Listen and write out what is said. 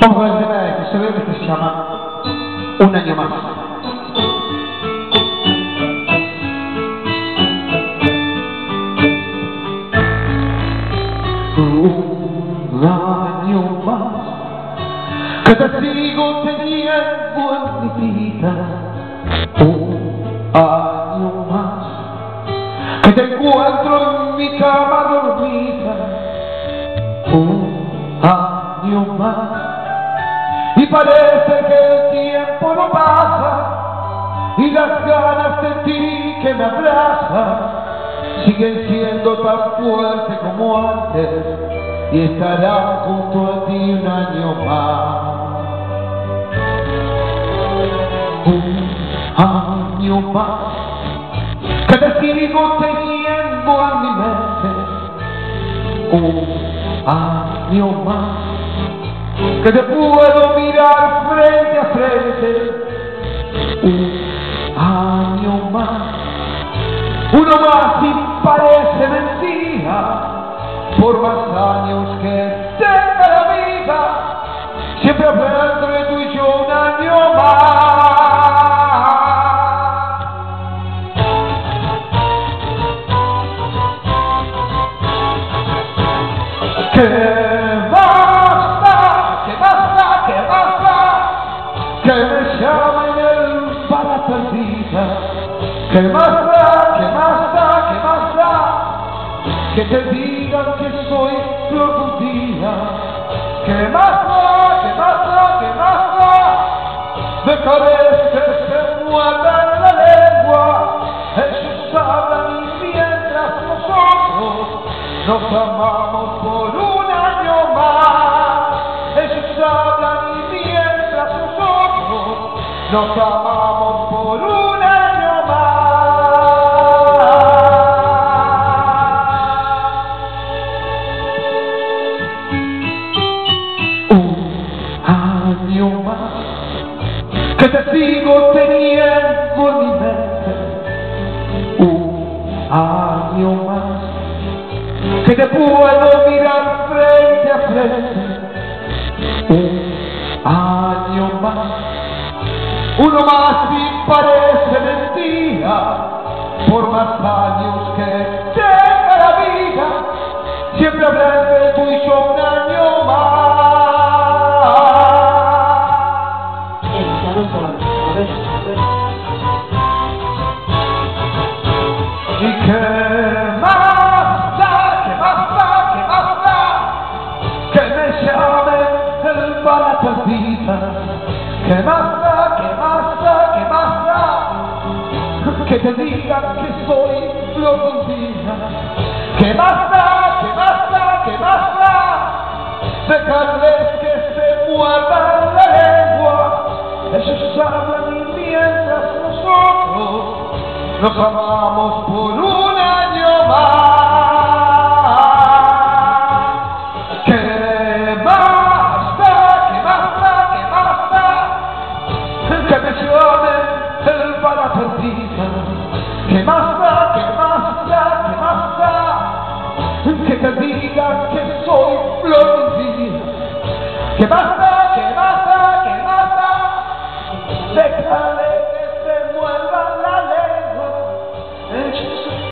Vamos con el tema que se ve que se llama Un año más. Un año más que te sigo teniendo en mi vida. Un año más que te encuentro en mi cama dormida. Un año más y parece que el tiempo no pasa y las ganas de ti que me abrazan siguen siendo tan fuertes como antes y estarán junto a ti un año más. Un año más que te sigo teniendo en mi mente. Un año más que te puedo mirar frente a frente. Un año más, uno más y parece mentira, por más años que tenga la vida, siempre hablando perdida. Que más da, que más da, que más da, que te digan que soy flor Que más da, que más da, que más da, dejaré que se muevan la lengua. Ellos hablan y mientras nosotros nos amamos por un año más. Nos amamos por un año más. Un año más que te sigo teniendo en mi mente. Un año más que te puedo mirar frente a frente. Un año más uno más y parece mentira, por más años que tenga la vida, siempre habrá entre tú y yo un año más. Y que más da, que más da, que más da, que me llamen el para perdida, que más da. Que te digan que soy flor Que basta, que basta, que basta, dejarles que se muerdan la lengua. Ellos hablan y mientras nosotros nos amamos por da, que te diga que soy flor que más da.